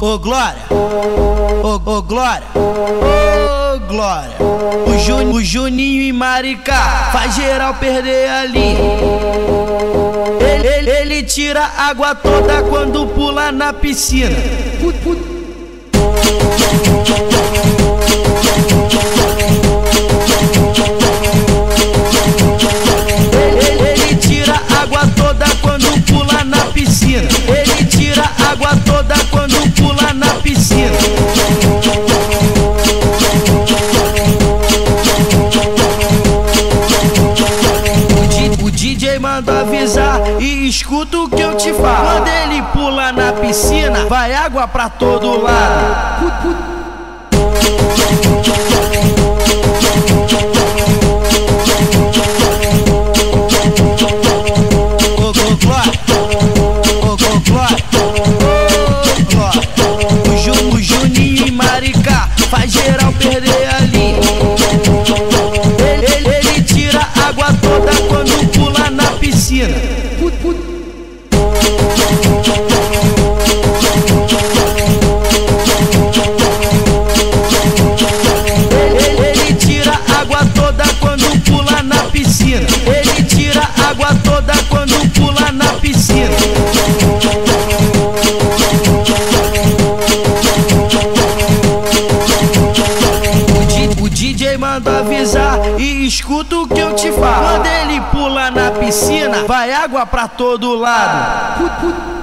ô Glória, ô, Glória, ô Glória. O, Jun, o Juninho e Maricá faz geral perder a linha. Ele, ele, ele tira água toda quando pula na piscina. Put, put. Mando avisar e escuta o que eu te falo. Quando ele pula na piscina, vai água pra todo lado. O Juninho e Maricá faz geral piscina. Put, put. Ele, tira água toda quando pula na piscina. Ele tira água toda DJ manda avisar e escuta o que eu te falo. Quando ele pula na piscina, vai água pra todo lado.